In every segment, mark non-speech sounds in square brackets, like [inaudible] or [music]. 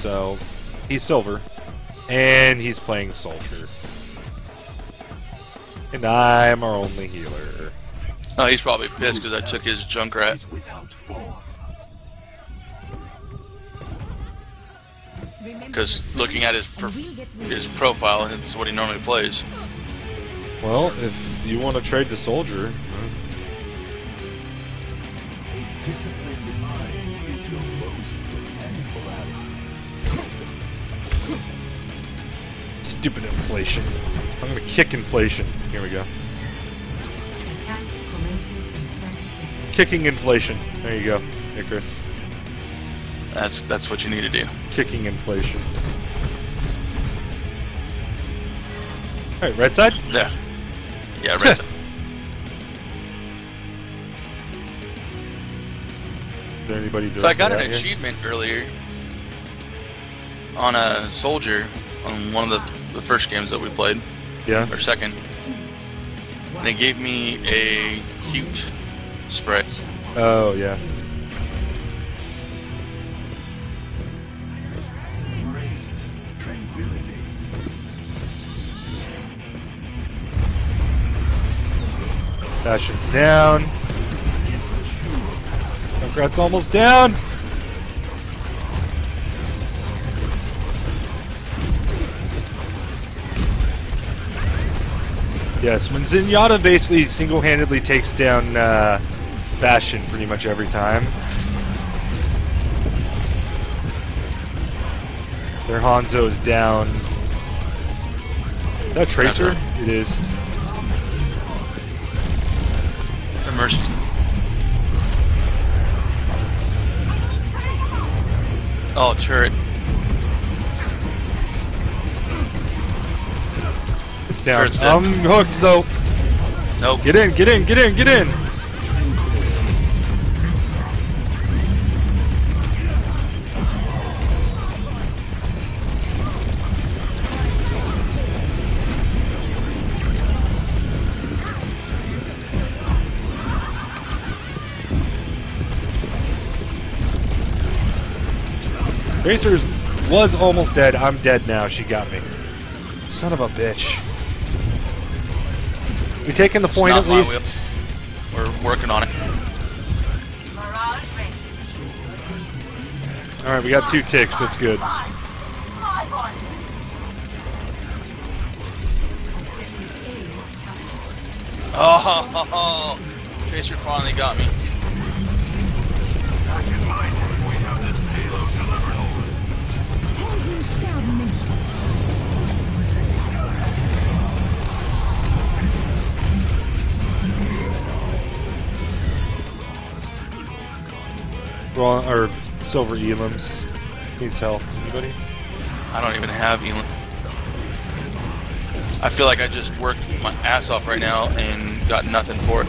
So he's silver, and he's playing soldier, and I'm our only healer. Oh, he's probably pissed because I took his Junkrat. Because looking at his his profile, it's what he normally plays. Well, if you want to trade the soldier, Disciplined stupid inflation. I'm gonna kick inflation. Here we go. Attack commences in 30 seconds. Kicking inflation. There you go, Icarus. That's that's what you need to do. Kicking inflation. Alright, right side? Yeah, yeah, right. side. Is there anybody so I got an here? achievement earlier on a soldier on one of the the first games that we played, Yeah. or second. And it gave me a cute spray. Oh, yeah. Bastion's down. Junkrat's almost down. Yes, when Zenyatta basically single-handedly takes down uh, Bastion pretty much every time. Their Hanzo is down. Is that Tracer? It is. Immersed. Oh, turret. It's down. Turret's dead. I'm hooked though. Nope. Get in, get in, get in, get in. Racers was almost dead. I'm dead now. She got me. Son of a bitch. We taking the It's point at least? We're working on it. All right, we got two ticks. That's good. Oh, [laughs] Tracer finally got me. Raw or silver elims. Needs help. Anybody? I don't even have Elon. I feel like I just worked my ass off right now and got nothing for it.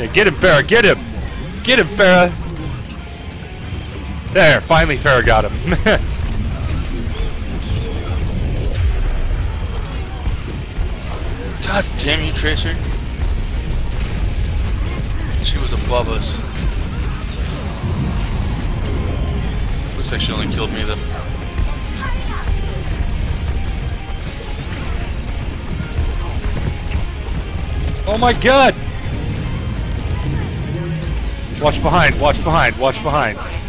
Yeah, get him, Pharah. Get him. Get him, Pharah. There, finally Pharah got him. [laughs] God damn you, Tracer. She was above us. Looks like she only killed me though. oh my god! Watch behind, watch behind, watch behind.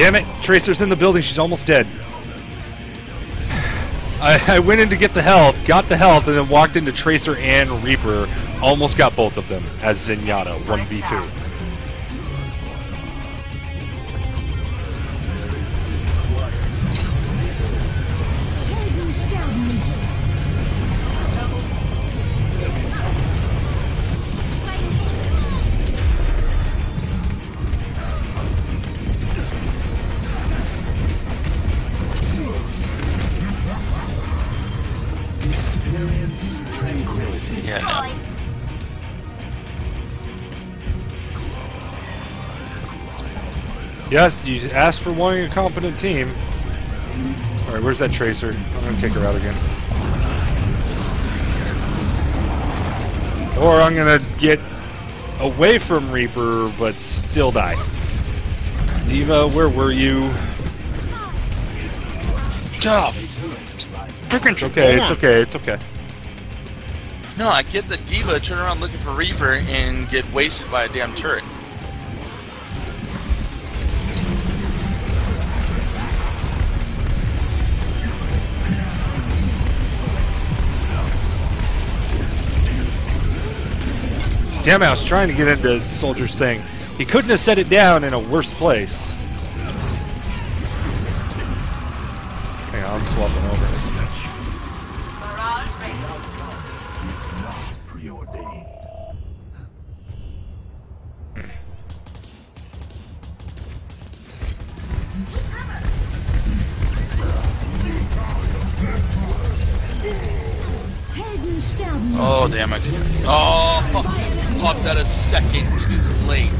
Damn it, Tracer's in the building. She's almost dead. [sighs] I, I went in to get the health, got the health, and then walked into Tracer and Reaper. Almost got both of them as Zenyatta, 1v2. Yes, you asked for wanting a competent team. Alright, where's that Tracer? I'm gonna take her out again. Or I'm gonna get away from Reaper, but still die. D.Va, where were you? God, freaking okay, it's okay, it's okay. No, I get the D.Va, turn around looking for Reaper, and get wasted by a damn turret. Damn, I was trying to get into Soldier's thing. He couldn't have set it down in a worse place. Hang on, I'm swapping over. Mirage ready. is not preordained. Oh, damn it. Oh, popped that a second too late.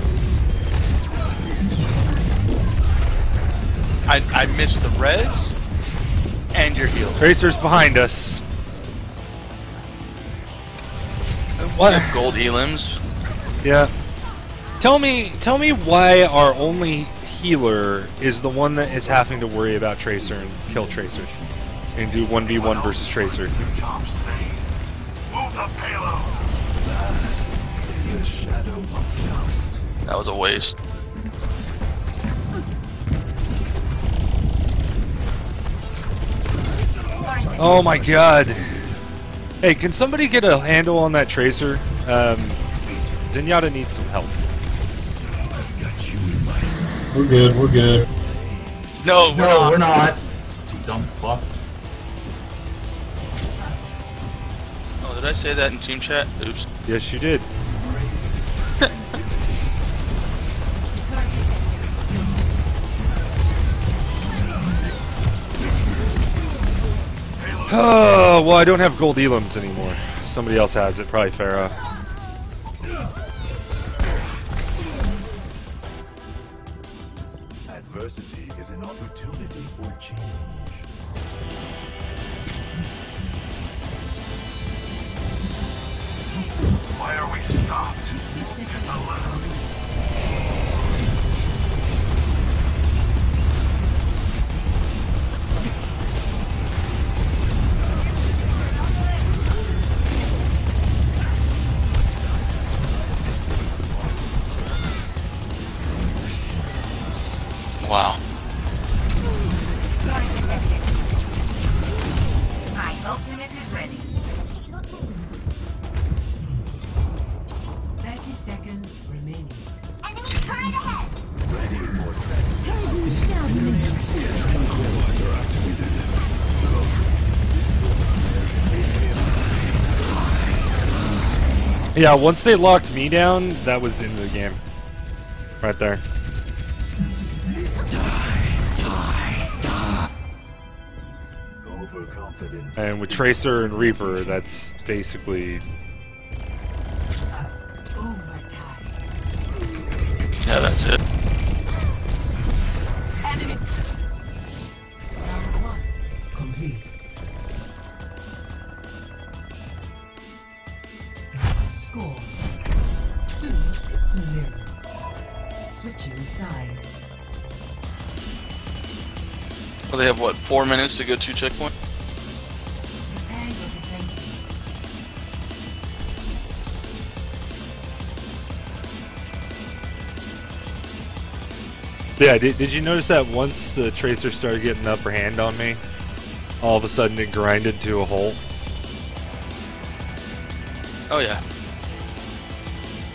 I, I missed the res and your heal. Tracer's behind us. What? Gold elims. Yeah. Tell me, tell me why our only healer is the one that is having to worry about Tracer and kill Tracer, and do one v one versus Tracer. That was a waste. Oh my god. Hey, can somebody get a handle on that Tracer? Um, Zenyatta needs some help. I've got you in my. We're good, we're good. No, we're No, not. we're not. Dumb fuck. Oh, did I say that in team chat? Oops. Yes, you did. Oh, well, I don't have gold elims anymore. Somebody else has it, probably Pharah. Adversity is an opportunity for change. Why are we stopped? Transition. Yeah, once they locked me down, that was into the game. Right there. And with Tracer and Reaper, that's basically oh Yeah, that's it. Enemy. Round one. Complete. Score. Two to zero. Switching sides. Well, they have what? Four minutes to go to checkpoint. Yeah, did, did you notice that once the Tracer started getting the upper hand on me, all of a sudden it grinded to a halt? Oh yeah.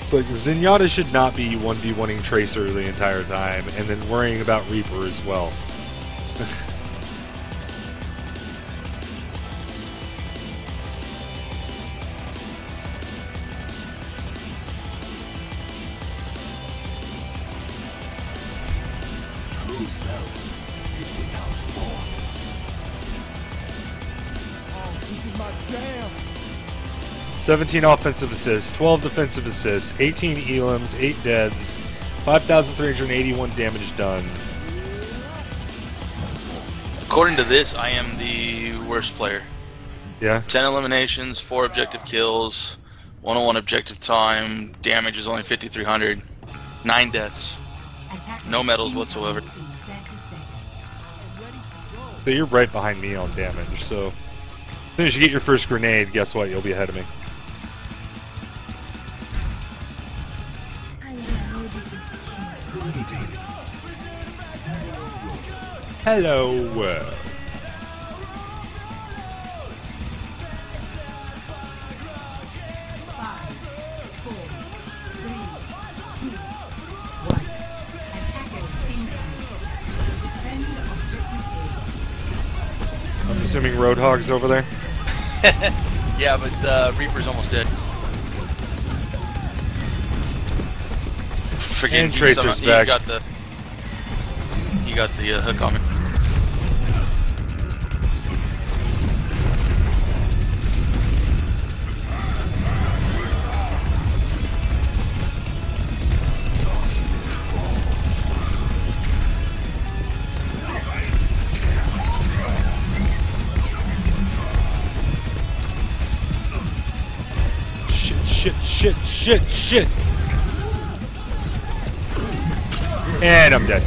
It's like Zenyatta should not be 1v1ing Tracer the entire time, and then worrying about Reaper as well. [laughs] 17 offensive assists, 12 defensive assists, 18 elims, 8 deaths, 5,381 damage done. According to this, I am the worst player. Yeah? 10 eliminations, 4 objective kills, 101 objective time, damage is only 5,300, 9 deaths, no medals whatsoever. So you're right behind me on damage, so... As soon as you get your first grenade, guess what? You'll be ahead of me. Hello. World. I'm assuming Roadhog's over there. [laughs] Yeah, but uh, Reaper's almost dead. Freaking he Tracer's he back. got the he got the uh, hook on me. Shit, shit, shit, shit, shit. And I'm dead.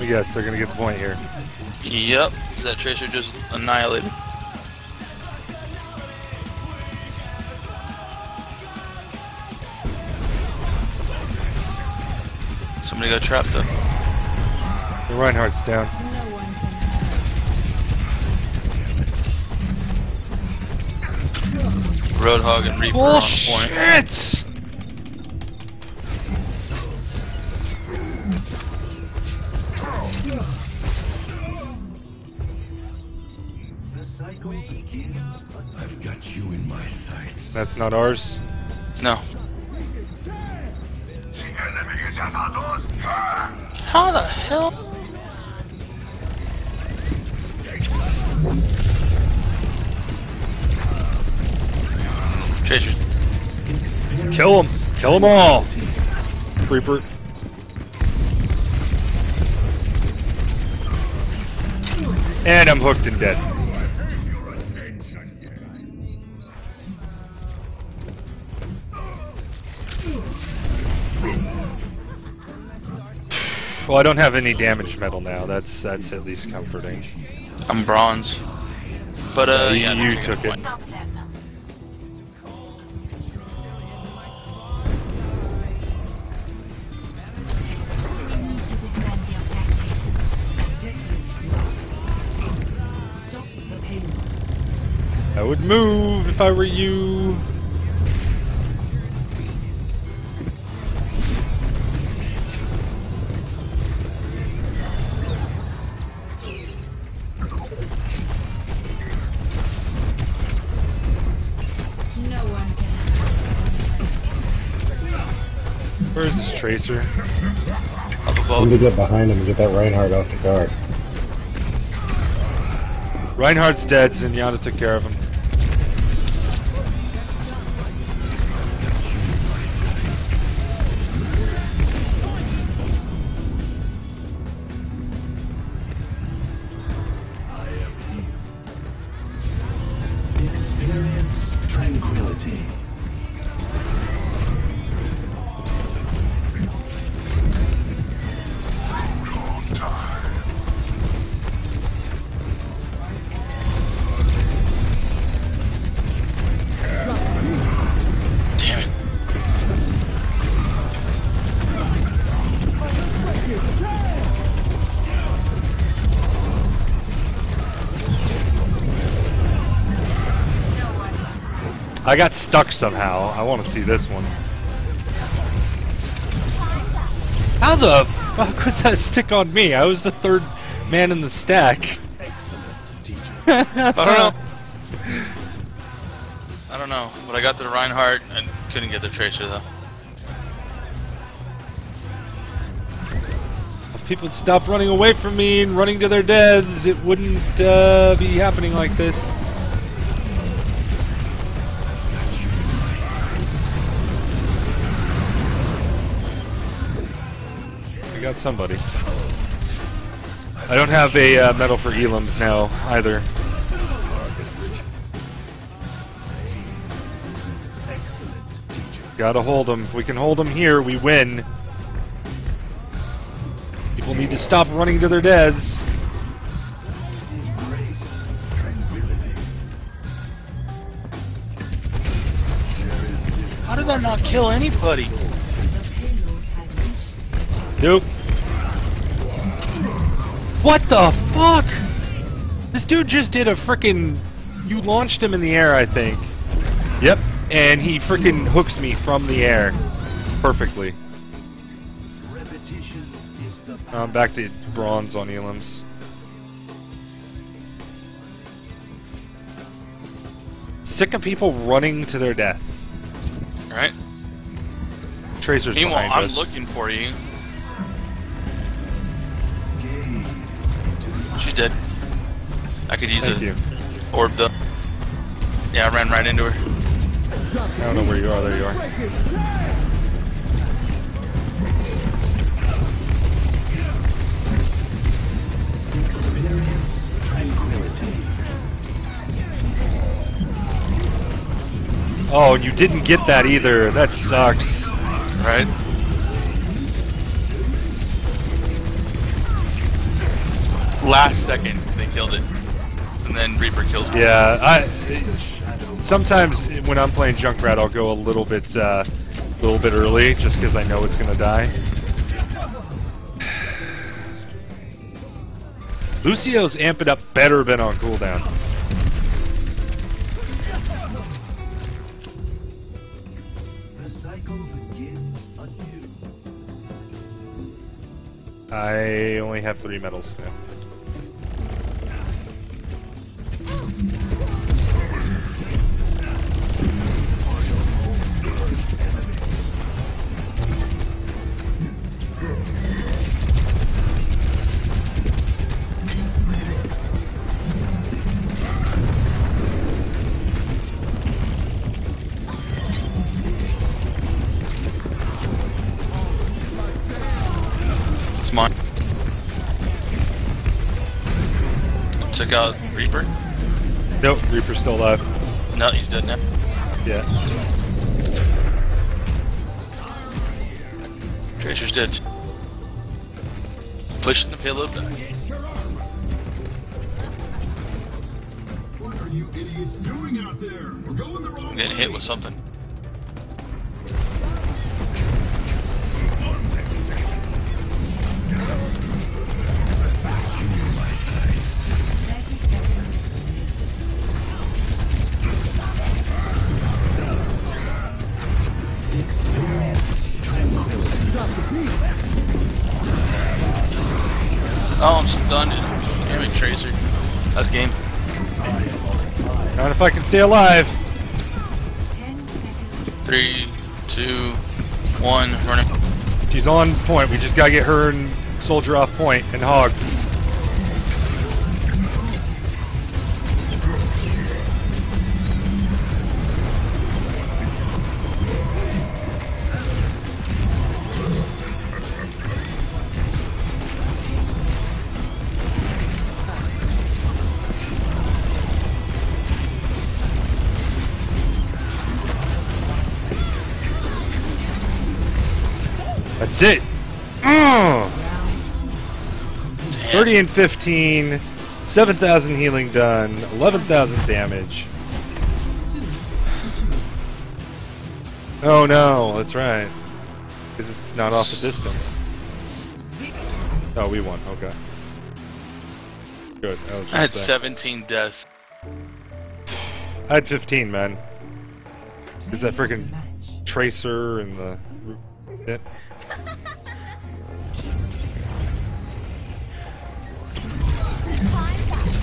Me guess, they're gonna get the point here. Yep, is that Tracer just annihilated? Somebody got trapped though. The Reinhardt's down. Roadhog and Reaper on point. Bullshit! The cycle begins. I've got you in my sights. That's not ours. No. The enemy is at us. How the hell? Kill them! Kill them all! Creeper. And I'm hooked and dead. Well, I don't have any damage medal now. That's that's at least comforting. I'm bronze. But uh, yeah, you took it. point. Would move if I were you. No one can. Where's this tracer? Up above. Somebody get behind him and get that Reinhardt off the guard. Reinhardt's dead. Zenyatta took care of him. I got stuck somehow. I want to see this one. How the fuck was that stick on me? I was the third man in the stack. [laughs] I don't know. I don't know, but I got the Reinhardt and couldn't get the Tracer though. If people stop running away from me and running to their deaths, it wouldn't uh, be happening like this. Got somebody. I don't have a uh, medal for Elims now either. Gotta hold them. If we can hold them here, we win. People need to stop running to their deaths. How did that not kill anybody? Nope. What the fuck? This dude just did a freaking. You launched him in the air, I think. Yep. And he freaking hooks me from the air. Perfectly. I'm uh, back to bronze on Elims. Sick of people running to their death. Alright? Tracer's Meanwhile, behind I'm us. looking for you. Dead. I could use Thank a you. orb though. Yeah, I ran right into her. I don't know where you are. There you are. Oh, and you didn't get that either. That sucks. Right? Last second, they killed it. And then Reaper kills me. Yeah, I. Sometimes when I'm playing Junkrat, I'll go a little bit, uh, little bit early, just because I know it's gonna die. Lucio's amp it up better been on cooldown. The cycle begins anew. I only have three medals now. Took out Reaper. Nope, Reaper's still alive. No, he's dead now. Yeah. Tracer's dead. Pushing the payload back. What are you idiots doing out there? We're going the wrong I'm getting hit with something. Oh, I'm stunned. Damn it, Tracer. That's game. Not if I can stay alive. Three, two, one, running. She's on point. We just gotta get her and Soldier off point and Hog. That's it. Mm. 30 and 15, 7,000 healing done, 11,000 damage. Oh no, that's right. Because it's not off the distance. Oh, we won. Okay. Good. I, was I had gonna say. 17 deaths. I had 15, man. Is that freaking Tracer and the. Shit. [laughs]